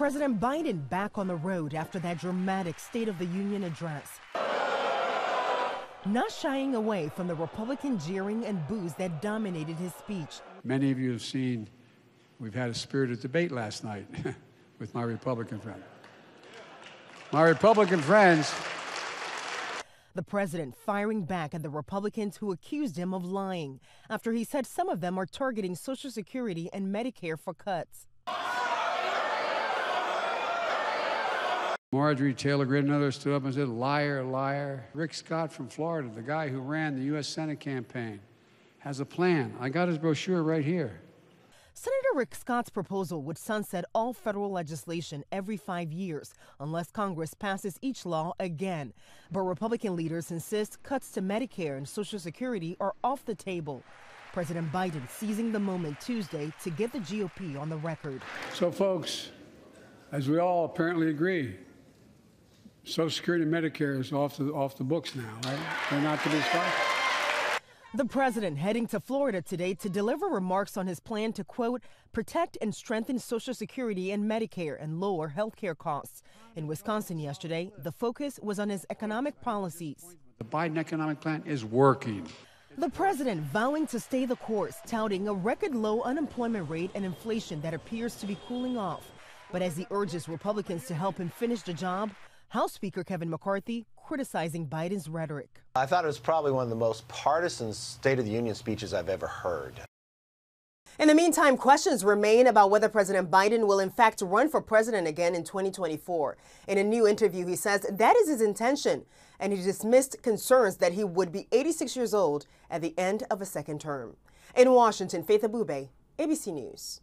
President Biden back on the road after that dramatic State of the Union address. Not shying away from the Republican jeering and boos that dominated his speech. Many of you have seen we've had a spirited debate last night with my Republican friend. My Republican friends. The president firing back at the Republicans who accused him of lying after he said some of them are targeting Social Security and Medicare for cuts. Marjorie Taylor Greene and others stood up and said, liar, liar. Rick Scott from Florida, the guy who ran the U.S. Senate campaign, has a plan. I got his brochure right here. Senator Rick Scott's proposal would sunset all federal legislation every five years unless Congress passes each law again. But Republican leaders insist cuts to Medicare and Social Security are off the table. President Biden seizing the moment Tuesday to get the GOP on the record. So, folks, as we all apparently agree, Social Security and Medicare is off the, off the books now, right? They're not to be sponsored. The president heading to Florida today to deliver remarks on his plan to, quote, protect and strengthen Social Security and Medicare and lower health care costs. In Wisconsin yesterday, the focus was on his economic policies. The Biden economic plan is working. The president vowing to stay the course, touting a record low unemployment rate and inflation that appears to be cooling off. But as he urges Republicans to help him finish the job, House Speaker Kevin McCarthy criticizing Biden's rhetoric. I thought it was probably one of the most partisan State of the Union speeches I've ever heard. In the meantime, questions remain about whether President Biden will in fact run for president again in 2024. In a new interview, he says that is his intention, and he dismissed concerns that he would be 86 years old at the end of a second term. In Washington, Faith Abubey, ABC News.